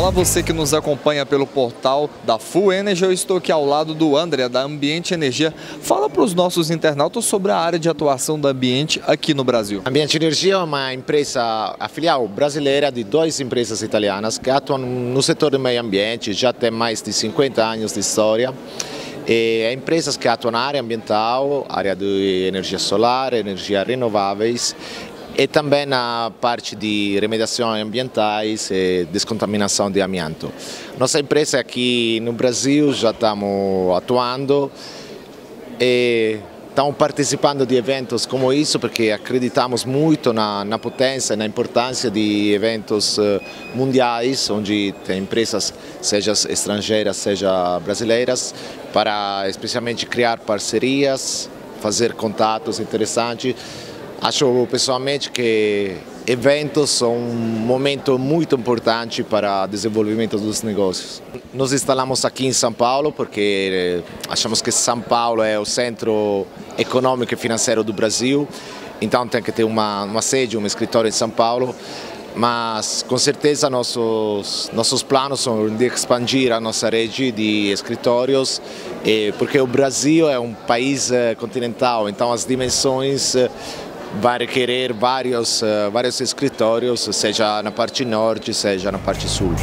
Olá, você que nos acompanha pelo portal da Full Energy. Eu estou aqui ao lado do André, da Ambiente Energia. Fala para os nossos internautas sobre a área de atuação da Ambiente aqui no Brasil. Ambiente Energia é uma empresa, a filial brasileira de duas empresas italianas que atuam no setor do meio ambiente, já tem mais de 50 anos de história. E é empresas que atuam na área ambiental, área de energia solar, energia renováveis e também na parte de remediação ambientais e descontaminação de amianto. Nossa empresa aqui no Brasil já estamos atuando e estamos participando de eventos como isso porque acreditamos muito na, na potência e na importância de eventos eh, mundiais, onde tem empresas, seja estrangeiras, seja brasileiras, para especialmente criar parcerias, fazer contatos interessantes Acho pessoalmente que eventos são um momento muito importante para o desenvolvimento dos negócios. Nós instalamos aqui em São Paulo porque eh, achamos que São Paulo é o centro econômico e financeiro do Brasil, então tem que ter uma, uma sede, um escritório em São Paulo. Mas com certeza nossos nossos planos são de expandir a nossa rede de escritórios porque o Brasil é um país eh, continental. Então as dimensões eh, vai requerer vários, uh, vários escritórios, seja na parte norte, seja na parte sul.